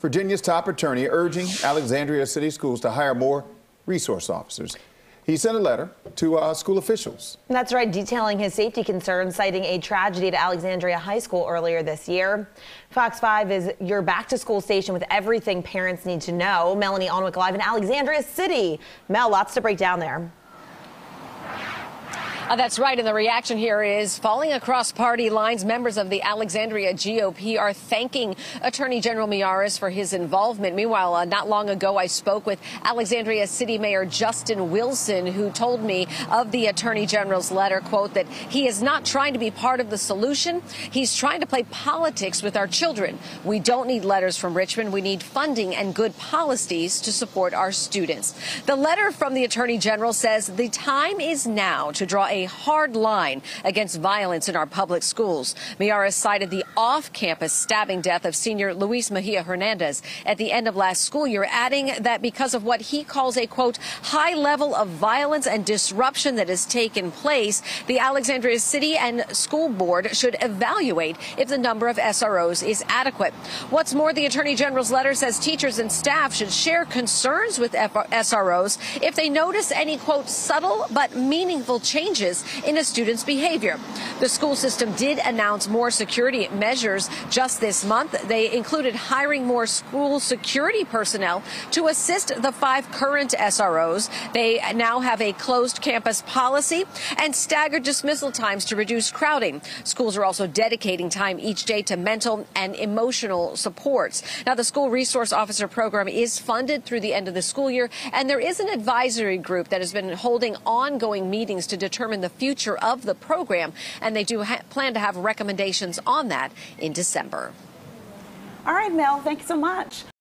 Virginia's top attorney urging Alexandria City Schools to hire more resource officers. He sent a letter to uh, school officials. That's right, detailing his safety concerns, citing a tragedy at Alexandria High School earlier this year. Fox 5 is your back to school station with everything parents need to know. Melanie Alnwick live in Alexandria City. Mel, lots to break down there. Uh, that's right. And the reaction here is falling across party lines. Members of the Alexandria GOP are thanking Attorney General Miyares for his involvement. Meanwhile, uh, not long ago, I spoke with Alexandria City Mayor Justin Wilson, who told me of the Attorney General's letter, quote, that he is not trying to be part of the solution. He's trying to play politics with our children. We don't need letters from Richmond. We need funding and good policies to support our students. The letter from the Attorney General says the time is now to draw a a hard line against violence in our public schools. Miyares cited the off-campus stabbing death of senior Luis Mejia Hernandez at the end of last school year, adding that because of what he calls a, quote, high level of violence and disruption that has taken place, the Alexandria City and School Board should evaluate if the number of SROs is adequate. What's more, the Attorney General's letter says teachers and staff should share concerns with SROs if they notice any, quote, subtle but meaningful changes changes in a student's behavior. The school system did announce more security measures just this month. They included hiring more school security personnel to assist the five current SROs. They now have a closed campus policy and staggered dismissal times to reduce crowding. Schools are also dedicating time each day to mental and emotional supports. Now, the school resource officer program is funded through the end of the school year, and there is an advisory group that has been holding ongoing meetings to determine determine the future of the program, and they do plan to have recommendations on that in December. All right, Mel, thank you so much.